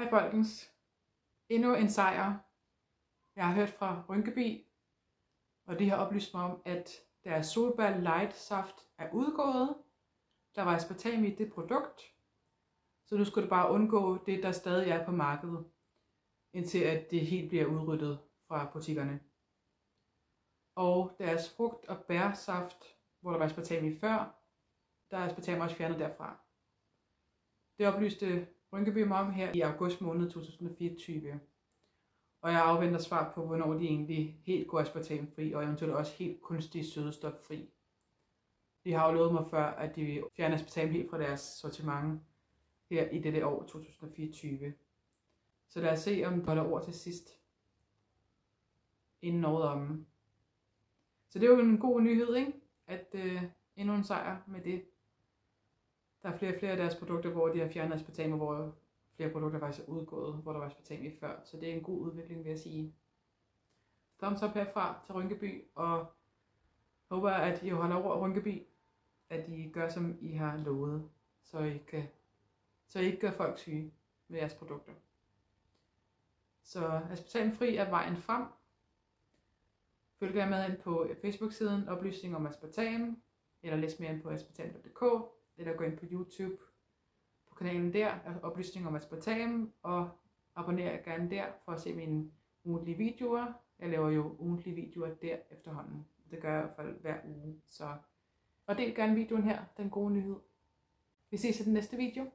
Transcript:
Hej folkens. Endnu en sejr. Jeg har hørt fra Rynkeby, og de har oplyst mig om, at deres solbær light saft er udgået. Der var aspartam i det produkt, så nu skulle du bare undgå det, der stadig er på markedet, indtil at det helt bliver udryddet fra butikkerne. Og deres frugt- og bærsaft, hvor der var aspartam i før, der er aspartam også fjernet derfra. Det oplyste Rynkeby mig om her i august måned 2024. Og jeg afventer svar på, hvornår de egentlig helt går aspartamfri, og eventuelt også helt kunstig sødestoffri. De har jo lovet mig før, at de vil fjerne aspartam helt fra deres sortiment her i dette år 2024. Så lad os se, om de holder ord til sidst. Inden året om. Så det er jo en god nyhed, ikke? At øh, endnu en sejr med det. Der er flere og flere af deres produkter, hvor de har fjernet aspartam, og hvor flere produkter faktisk er udgået, hvor der var aspartam i før. Så det er en god udvikling, vil jeg sige. Thumbs up herfra til Rynkeby, og håber, at I holder over Rynkeby, at I gør, som I har lovet, så I, kan, så I ikke gør folk syge med jeres produkter. Så aspartamfri er vejen frem. Følg gerne med ind på Facebook-siden Oplysning om aspartam, eller læs mere ind på aspartam.dk, eller gå ind på YouTube på kanalen der, altså Oplysning om aspartam, og abonner gerne der for at se mine ugentlige videoer. Jeg laver jo ugentlige videoer der efterhånden. Det gør jeg i hvert fald hver uge. Så. Og del gerne videoen her, den gode nyhed. Vi ses i den næste video.